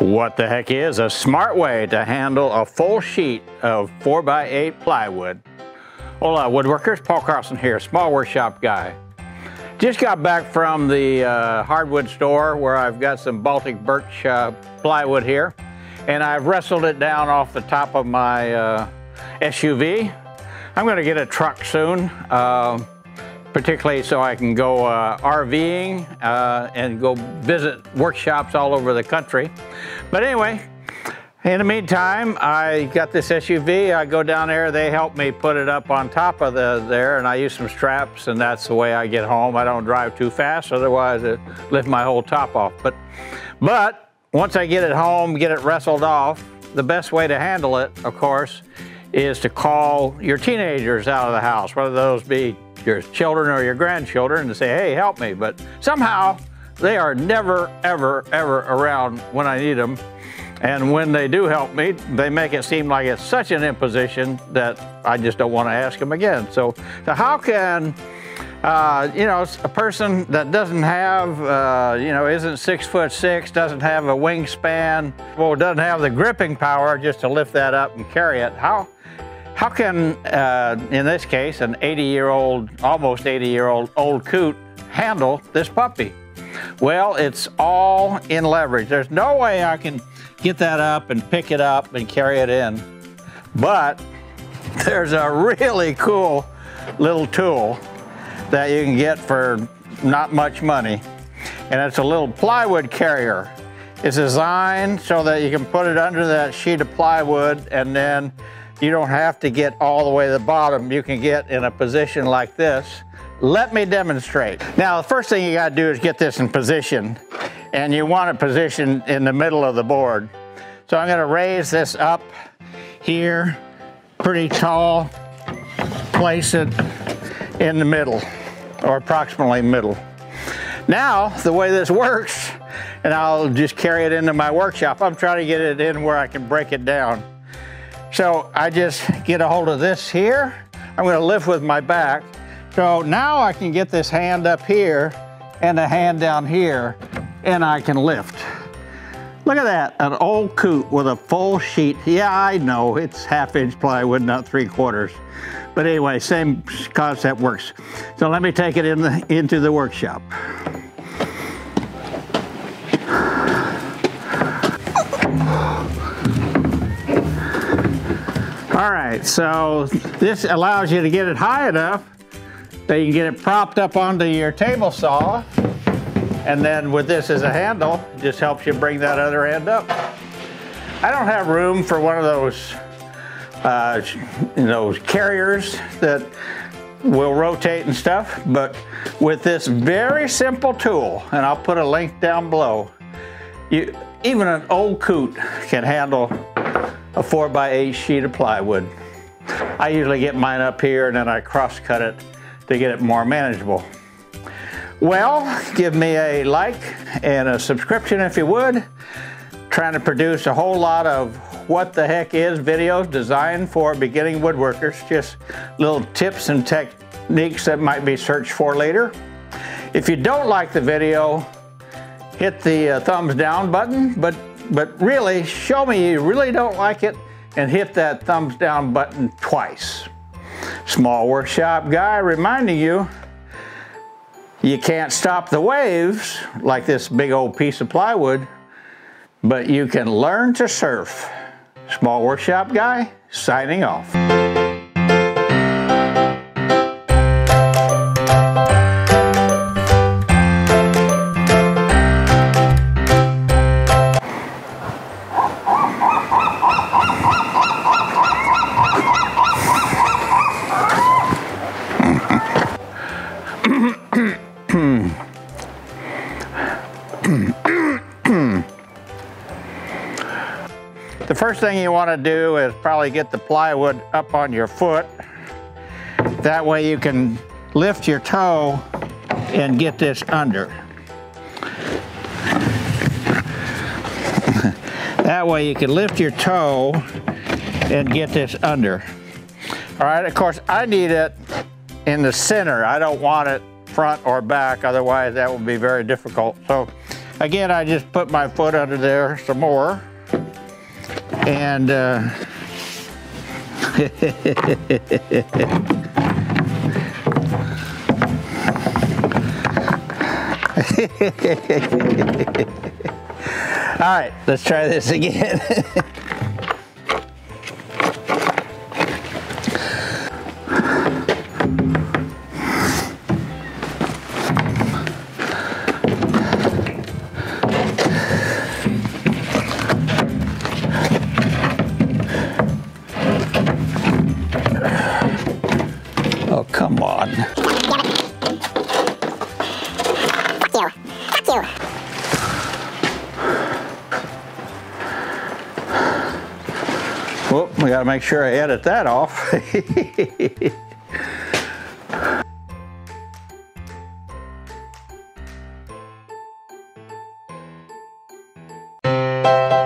What the heck is a smart way to handle a full sheet of 4x8 plywood? Hola woodworkers, Paul Carlson here, small workshop guy. Just got back from the uh, hardwood store where I've got some Baltic birch uh, plywood here and I've wrestled it down off the top of my uh, SUV. I'm going to get a truck soon. Particularly so I can go uh, RVing uh, and go visit workshops all over the country. But anyway, in the meantime, I got this SUV. I go down there, they help me put it up on top of the there, and I use some straps, and that's the way I get home. I don't drive too fast, otherwise it lift my whole top off. But, but once I get it home, get it wrestled off, the best way to handle it, of course, is to call your teenagers out of the house, whether those be your children or your grandchildren and say, hey, help me. But somehow they are never, ever, ever around when I need them. And when they do help me, they make it seem like it's such an imposition that I just don't want to ask them again. So, so how can, uh, you know, a person that doesn't have, uh, you know, isn't six foot six, doesn't have a wingspan, well, doesn't have the gripping power just to lift that up and carry it, how, how can, uh, in this case, an 80-year-old, almost 80-year-old old coot handle this puppy? Well, it's all in leverage. There's no way I can get that up and pick it up and carry it in. But there's a really cool little tool that you can get for not much money. And it's a little plywood carrier. It's designed so that you can put it under that sheet of plywood and then you don't have to get all the way to the bottom. You can get in a position like this. Let me demonstrate. Now, the first thing you gotta do is get this in position and you want it positioned in the middle of the board. So I'm gonna raise this up here, pretty tall, place it in the middle, or approximately middle. Now, the way this works, and I'll just carry it into my workshop, I'm trying to get it in where I can break it down. So I just get a hold of this here. I'm gonna lift with my back. So now I can get this hand up here and a hand down here and I can lift. Look at that, an old coot with a full sheet. Yeah, I know, it's half inch plywood, not three quarters. But anyway, same concept works. So let me take it in the, into the workshop. All right, so this allows you to get it high enough that you can get it propped up onto your table saw. And then with this as a handle, just helps you bring that other end up. I don't have room for one of those, uh, you know, carriers that will rotate and stuff, but with this very simple tool, and I'll put a link down below, you, even an old coot can handle a 4 by 8 sheet of plywood. I usually get mine up here and then I cross cut it to get it more manageable. Well, give me a like and a subscription if you would. Trying to produce a whole lot of what the heck is videos designed for beginning woodworkers. Just little tips and techniques that might be searched for later. If you don't like the video, hit the uh, thumbs down button, but but really, show me you really don't like it and hit that thumbs down button twice. Small workshop guy reminding you, you can't stop the waves like this big old piece of plywood, but you can learn to surf. Small workshop guy, signing off. The first thing you want to do is probably get the plywood up on your foot. That way you can lift your toe and get this under. that way you can lift your toe and get this under. All right, of course I need it in the center. I don't want it front or back, otherwise that would be very difficult. So Again, I just put my foot under there some more. And uh, All right, let's try this again. Whoop, we gotta make sure I edit that off.